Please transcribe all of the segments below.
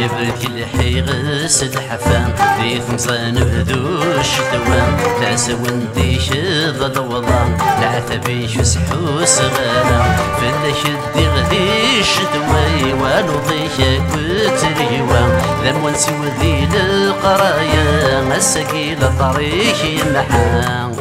يبرد كل حي غس الحفام في خمسان بدوش دوام لا سوندي شذ الوضام في شدي غديش دوي والو ضيشك وتريوا ذم ونسي وذي القرايا السقيل طريق يمحام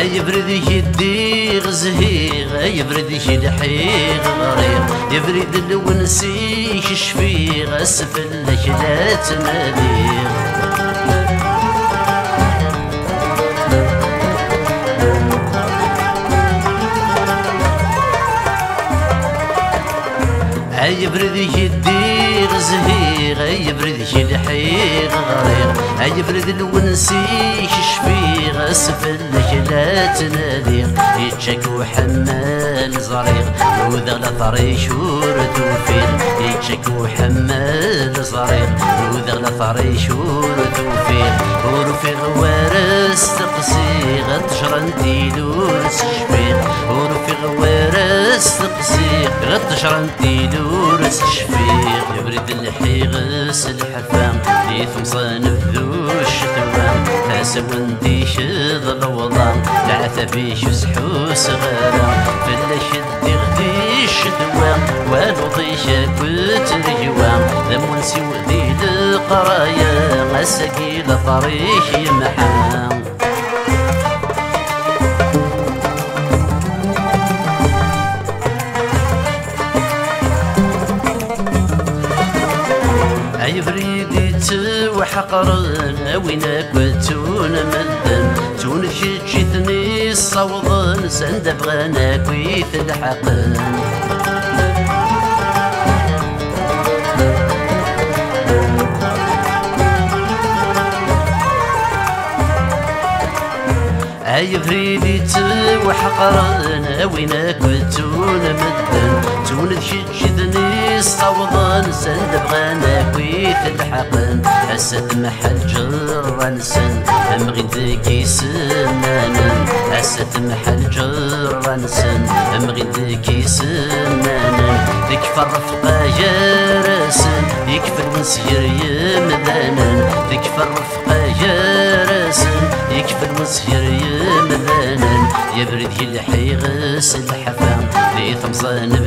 يبرد يدي غزهيغ يبرد يلحيغ غريغ يبرد الونسي شفيغ اسفل لا تناديغ يبرد يدي غزهيغ يبرد يلحيغ غريغ يبرد الونسي شفيغ اسفل لا تنادي يتشك وحمال زريغ وذا لطري شور توفير يتشك وحمال زريغ وذا لطري شور توفير ورفيغ وارس تقسي غتشرن تيدور سشفير ورفيغ وارس تقسي غتشرن تيدور سشفير يبرد الحيغس الحفام يثم صنف ذو الشتوام تاسب وندي شذ الوضام العتبي شزحو صغارا فلا شدي غدي الشدوام والو ضيشا كنت رجوام ذم ونسي وذي القرايا غسكي لطريق يمحام عيفريدي توحقرن وينك وتون مدن تون جيتني الصوضن سند بغانا كويت الحقن. اي فريدي توحقرن وينك وتون مدن تون جيتني الصوضن سند بغانا كويت الحقن. حسد محل جران سن هم غدك سنانا حسد محل جران سن هم غدك سنانا تكفى الرفقة راسن يكفى المسير يمدانا تكفى الرفقة يا راسن يكفى المسير يمدانا يبرد يلحي غس الحفام في تمام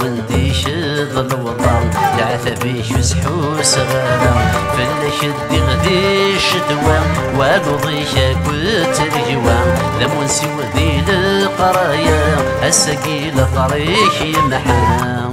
تاسوندي شذ الوطن العتبي شزحو صغارا فلا شدي غدي الشتوى والو ضيشا كنت رجوى ذم ونسي وذي القرايا السقيل طريق يمحام.